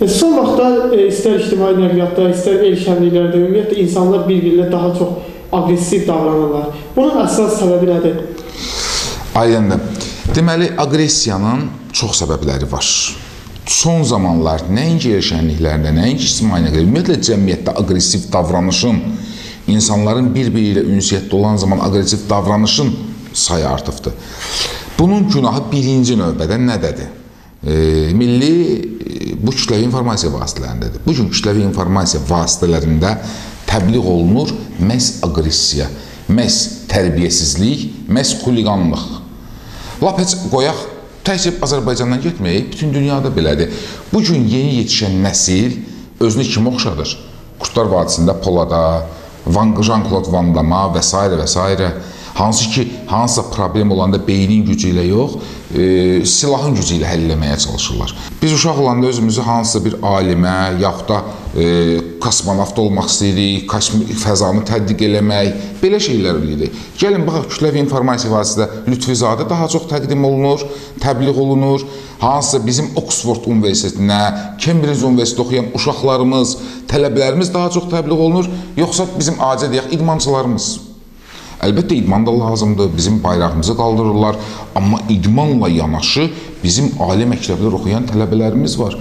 E, Son vaxtlar e, istər ictimai nəqliyyatda, istər el şənliklərdə ümumiyyətlə insanlar bir-birinə daha çox aqressiv davranırlar. Bunun əsas səbəbi nədir? Aydındır. Deməli, aqressiyanın çox səbəbləri var. Son zamanlar nəinki yer şənliklərində, nəinki ictimai nəqliyyatda, ümumiyyətlə cəmiyyətdə aqressiv davranışın, insanların bir-biri ilə ünsiyyətdə olan zaman aqressiv davranışın sayı artıbdır. Bunun günahı birinci növbədə nədədir? Milli e, bu kütləvi informasiya vasitələrindədir. Bu gün kütləvi informasiya vasitələrində təbliğ olunur məhz aqressiya, məhz tərbiyəsizlik, məhz xuliqanlıq. Lap heç qoyaq təkcə Azərbaycandan getməyib, bütün dünyada belədir. Bu gün yeni yetişən nəsil özünü kimə oxşadır? Qurtlar Vadisində Polada, Van Jean-Claude Van Damme və s. və s. Hansı ki, hansısa problem olanda beynin gücü ilə yox, e, silahın gücü ilə həll etməyə çalışırlar. Biz uşaq olanda özümüzü hansısa bir alimə, yaxud da e, kosmonavt olmaq istəyirik, kosmik fəzanı tədqiq eləmək, belə şeylər eləyirik. Gəlin baxaq, kütləvi informasiya vasitəsində Lütfizadə daha çox təqdim olunur, təbliğ olunur. Hansısa bizim Oxford Universitetinə, Cambridge Universitetində oxuyan uşaqlarımız, tələbələrimiz daha çox təbliğ olunur, yoxsa bizim adi deyək idmançılarımız? Əlbəttə idman da lazımdır. Bizim bayrağımızı qaldırırlar, amma idmanla yanaşı bizim ali məktəblər oxuyan tələbələrimiz var.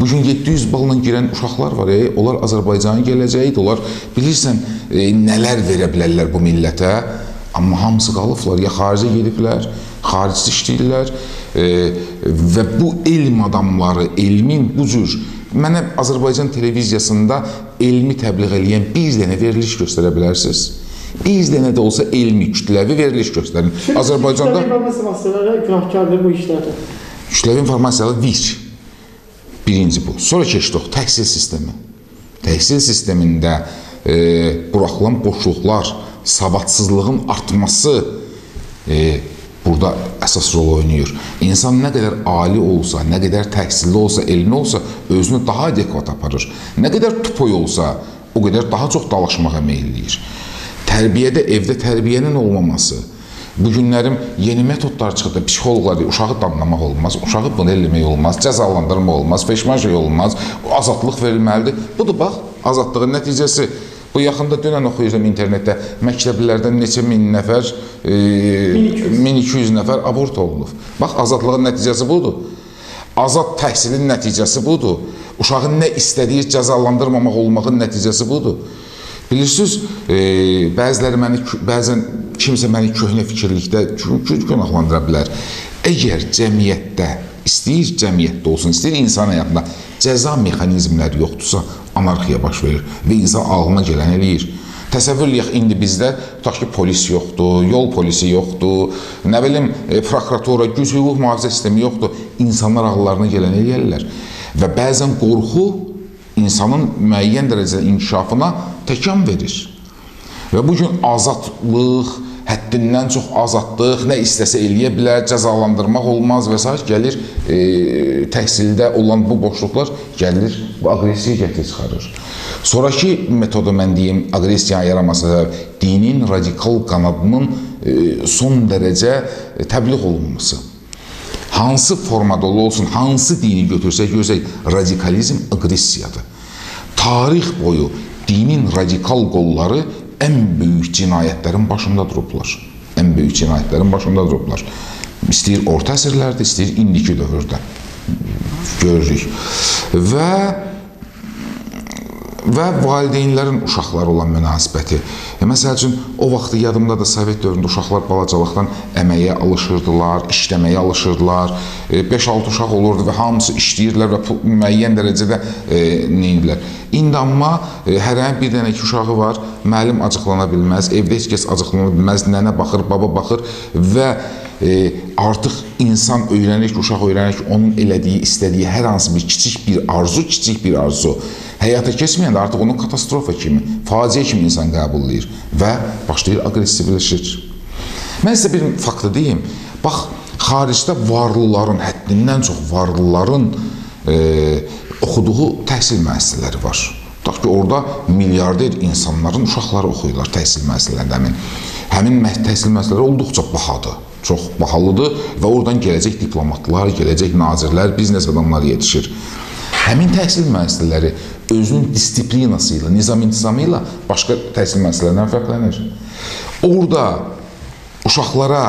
Bu gün 700 balla girən uşaqlar var. E, onlar Azərbaycanın gələcəyidir. Onlar bilirsən e, nələr verə bilərlər bu millətə. Amma hamısı qalıblar, ya xaricə gediblər, xaricdə işləyirlər e, və bu elm adamları, elmin bu cür mənə Azərbaycan televiziyasında elmi təbliğ eləyən bir dənə veriliş göstərə bilərsiniz? Bir dənə də olsa elmi, kütləvi veriliş göstərin. Azərbaycanda Kütləvi informasiya vasitələri günahkardır bu işlərdə. kütləvi informasiyalı bir. Birinci bu. Sonra keçdik təhsil sistemi. Təhsil sistemində e, buraxılan boşluqlar, savadsızlığın artması e, burada əsas rol oynayır. İnsan nə qədər ali olsa, nə qədər təhsilli olsa, elmi olsa, özünü daha adekvat aparır. Nə qədər tupoy olsa, o qədər daha çox dalaşmağa meylləyir. Tərbiyədə, evdə tərbiyənin olmaması, Bu günlərim yeni metodlar çıxdı. Psixoloqlar deyir, uşağı danlamaq olmaz, uşağı bunu eləmək olmaz, cəzalandırma olmaz, peşman şey olmaz, azadlıq verilməlidir. Budur bax, azadlığın nəticəsi. Bu yaxında dünən oxuyurdum internetdə, məktəblilərdən neçə min nəfər, e, 1200. 1200 nəfər abort olunub. Bax, azadlığın nəticəsi budur. Azad təhsilin nəticəsi budur. Uşağın nə istədiyi cəzalandırmamaq olmağın nəticəsi budur. Bilirsiniz, e, bəziləri məni bəzən kimsə məni köhnə fikirlikdə günahlandıra bilər. Əgər cəmiyyətdə istəyir cəmiyyətdə olsun, istəyir insan həyatında cəza mexanizmləri yoxdursa, anarxiya baş verir və insan ağlına gələn eləyir. Təsəvvür eləyək indi bizdə tutaq ki, polis yoxdur, yol polisi yoxdur, nə bilim, e, prokuratura, güc hüquq mühafizə sistemi yoxdur. İnsanlar ağıllarına gələn eləyirlər. Və bəzən qorxu insanın müəyyən dərəcədə inkişafına təkan verir. Və bu gün azadlıq, həddindən çox azadlıq, nə istəsə eləyə bilər, cəzalandırmaq olmaz və s. gəlir e, təhsildə olan bu boşluqlar gəlir bu aqressiya gətirib çıxarır. Sonrakı metodu mən deyim, aqressiyanın yaranması səbəb dinin radikal qanadının e, son dərəcə e, təbliğ olunması. Hansı formada olsun, hansı dini götürsək, görsək, radikalizm aqressiyadır. Tarix boyu dinin radikal qolları ən böyük cinayətlərin başında durublar. Ən böyük cinayətlərin başında durublar. İstəyir orta əsrlərdə, istəyir indiki dövrdə görürük. Və və valideynlərin uşaqlara olan münasibəti. E, məsəl üçün o vaxt yadımdadır Sovet dövründə uşaqlar balacalıqdan əməyə alışırdılar, işləməyə alışırdılar. 5-6 uşaq olurdu və hamısı işləyirlər və müəyyən dərəcədə e, neyindilər. İndi amma e, hərənin bir dənə iki uşağı var, müəllim acıqlana bilməz, evdə heç kəs acıqlana bilməz, nənə baxır, baba baxır və e, artıq insan öyrənir ki, uşaq öyrənir ki, onun elədiyi, istədiyi hər hansı bir kiçik bir arzu, kiçik bir arzu həyata keçməyəndə artıq onu katastrofa kimi, faciə kimi insan qəbul edir və başlayır aqressivləşir. Mən sizə bir faktı deyim. Bax, xaricdə varlıların, həddindən çox varlıların e, oxuduğu təhsil müəssisələri var. Tutaq ki, orada milyarder insanların uşaqları oxuyurlar təhsil müəssisələrində həmin. Həmin təhsil müəssisələri olduqca bahadır çox bahalıdır və oradan gələcək diplomatlar, gələcək nazirlər, biznes adamları yetişir. Həmin təhsil müəssisələri özünün disiplinası ilə, nizam-intizamı ilə başqa təhsil müəssisələrindən fərqlənir. Orada uşaqlara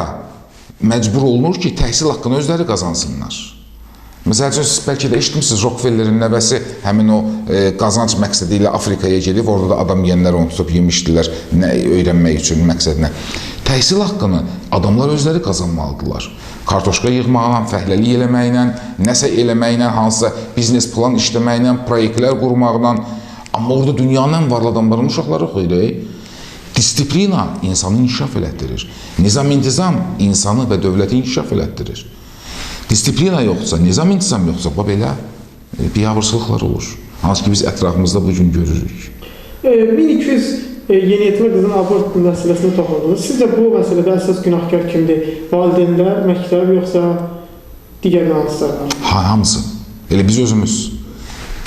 məcbur olunur ki, təhsil haqqını özləri qazansınlar. Məsəl üçün, siz bəlkə də eşitmişsiniz, Rockefellerin nəvəsi həmin o e, qazanc məqsədi ilə Afrikaya gedib, orada da adam yeyənlər onu tutub yemişdilər, nə öyrənmək üçün məqsədinə. Təhsil haqqını adamlar özləri qazanmalıdırlar. Kartoşka yığmaqla, fəhləlik eləməklə, nəsə eləməklə, hansısa biznes plan işləməklə, proyektlər qurmaqla, amma orada dünyanın ən varlı adamların uşaqları oxuyur. Disiplina insanı inkişaf elətdirir. Nizam-intizam insanı və dövləti inkişaf elətdirir. Disiplina yoxsa, nizam-intizam yoxsa, bax belə e, biabırsılıqlar olur. Hansı ki biz ətrafımızda bu gün görürük. E, 1200 e, yeniyetmə qızın abort məsələsinə toxundunuz. Sizcə bu məsələdə əsas günahkar kimdir? Valideynlər, məktəb yoxsa digər nüanslar? Ha, hamısı. Elə biz özümüz.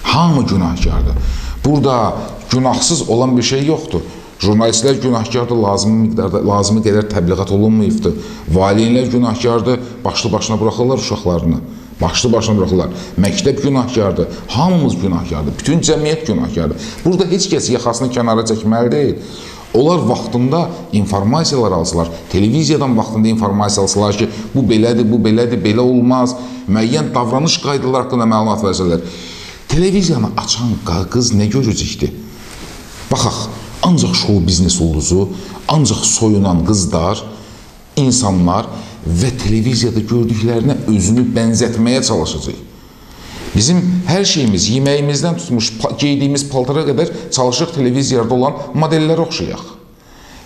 Hamı günahkardır. Burada günahsız olan bir şey yoxdur. Jurnalistlər günahkardır, lazımi miqdarda, lazımi qədər təbliğat olunmayıbdır. Valideynlər günahkardır, başlı başına buraxırlar uşaqlarını. Başlı başına buraxırlar. Məktəb günahkardır, hamımız günahkardır, bütün cəmiyyət günahkardır. Burada heç kəs yaxasını kənara çəkməli deyil. Onlar vaxtında informasiyalar alsalar, televiziyadan vaxtında informasiya alsalar ki, bu belədir, bu belədir, belə olmaz, müəyyən davranış qaydaları haqqında məlumat versələr. Televiziyanı açan qız nə görəcəkdir? Baxaq, ancaq şou biznes ulduzu, ancaq soyunan qızlar, insanlar və televiziyada gördüklərinə özünü bənzətməyə çalışacaq. Bizim hər şeyimiz, yeməyimizdən tutmuş, geydiyimiz paltara qədər çalışıq televiziyada olan modellərə oxşayaq.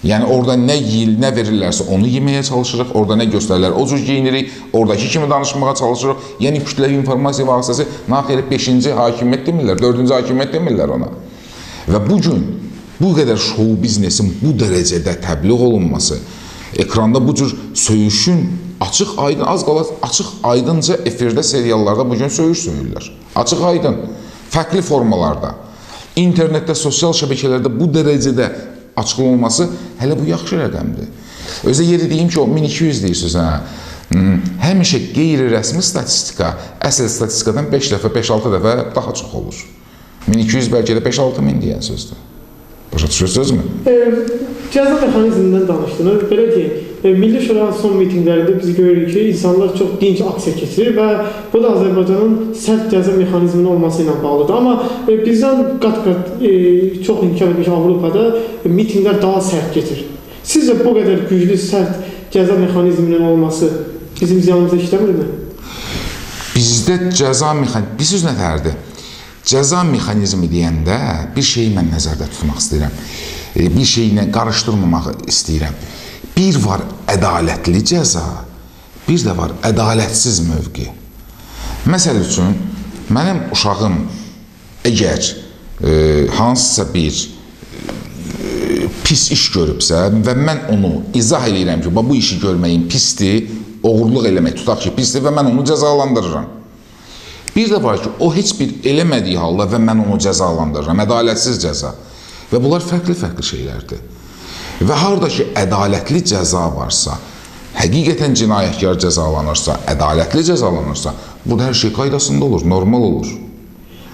Yəni orada nə yeyil, nə verirlərsə onu yeməyə çalışırıq, orada nə göstərirlər, o cür geyinirik, oradakı kimi danışmağa çalışırıq. Yəni kütləvi informasiya vasitəsi naxirə 5-ci hakimiyyət demirlər, 4-cü hakimiyyət demirlər ona. Və bu gün bu qədər şou biznesin bu dərəcədə təbliğ olunması, ekranda bu cür söyüşün açıq aydın az qala açıq aydınca efirdə seriallarda bu gün söyüş söyürlər. Açıq aydın fərqli formalarda internetdə, sosial şəbəkələrdə bu dərəcədə açıq olması hələ bu yaxşı rəqəmdir. Özə yeri deyim ki, o 1200 deyirsiniz hə. Hmm, Həmişə qeyri-rəsmi statistika əsl statistikadan 5 dəfə, 5-6 dəfə daha çox olur. 1200 bəlkə də 5-6 min deyən sözdür. Başa düşürsünüzmü? Cəza mexanizmindən danışdınız. Belə deyək, Milli Şuranın son mitinqlərində biz görürük ki, insanlar çox dinc aksiya keçirir və bu da Azərbaycanın sərt cəza mexanizminin olması ilə bağlıdır. Amma e, bizdən qat-qat e, çox inkar etmiş Avropada e, mitinqlər daha sərt keçir. Sizcə bu qədər güclü sərt cəza mexanizminin olması bizim ziyanımıza işləmirmi? Bizdə cəza mexanizmi, bir söz nətərdir? Cəza mexanizmi deyəndə bir şeyi mən nəzərdə tutmaq istəyirəm. E, Bir şeylə qarışdırmamağı istəyirəm. Bir var ədalətli cəza, bir də var ədalətsiz mövqe. Məsəl üçün, mənim uşağım əgər e, hansısa bir e, pis iş görübsə və mən onu izah eləyirəm ki, bu işi görməyin pisdir, oğurluq eləmək tutaq ki, pisdir və mən onu cəzalandırıram. Bir də var ki, o heç bir eləmədiyi halda və mən onu cəzalandırıram, ədalətsiz cəza. Və bunlar fərqli-fərqli şeylərdir. Və harda ki, ədalətli cəza varsa, həqiqətən cinayətkar cəzalanırsa, ədalətli cəzalanırsa, burada hər şey qaydasında olur, normal olur.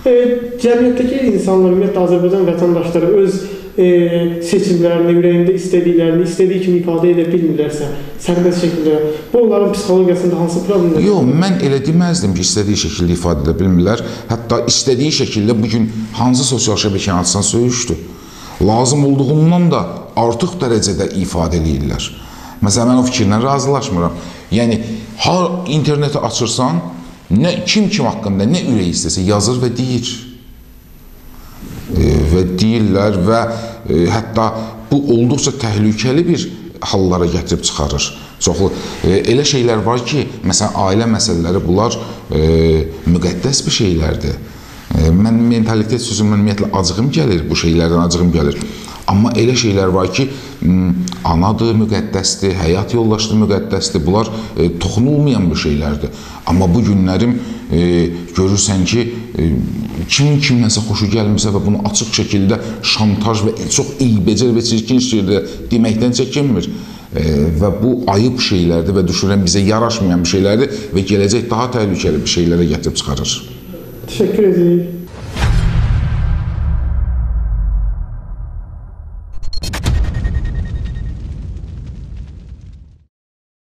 E, cəmiyyətdəki insanlar, ümumiyyətlə Azərbaycan vətəndaşları öz e, seçimlərini, ürəyində istədiklərini istədiyi kimi ifadə edə bilmirlərsə, sərbəst şəkildə, bu onların psixologiyasında hansı problemlər? Yox, mən elə deməzdim ki, istədiyi şəkildə ifadə edə bilmirlər. Hətta istədiyi şəkildə bu gün hansı sosial şəbəkəni açsan söyüşdür. Lazım olduğundan da artıq dərəcədə ifadə eləyirlər. Məsələn, mən o fikirlə razılaşmıram. Yəni, har interneti açırsan, nə kim kim haqqında nə ürək istəsə yazır və deyir. E, və deyirlər və e, hətta bu olduqca təhlükəli bir hallara gətirib çıxarır. Çoxlu e, elə şeylər var ki, məsələn, ailə məsələləri bunlar e, müqəddəs bir şeylərdir. Mən mentalitet sözündən ümumiyyətlə acığım gəlir, bu şeylərdən acığım gəlir. Amma elə şeylər var ki, m, anadır müqəddəsdir, həyat yoldaşdır müqəddəsdir. Bunlar e, toxunulmayan bir şeylərdir. Amma bu günlərim e, görürsən ki, e, kimin kimləsə xoşu gəlmirsə və bunu açıq şəkildə şantaj və çox eybəcər və çirkin şəkildə deməkdən çəkinmir. E, və bu ayıb şeylərdir və düşünürəm bizə yaraşmayan bir şeylərdir və gələcək daha təhlükəli bir şeylərə gətirib çıxarır. Teşekkür ederim.